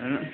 I don't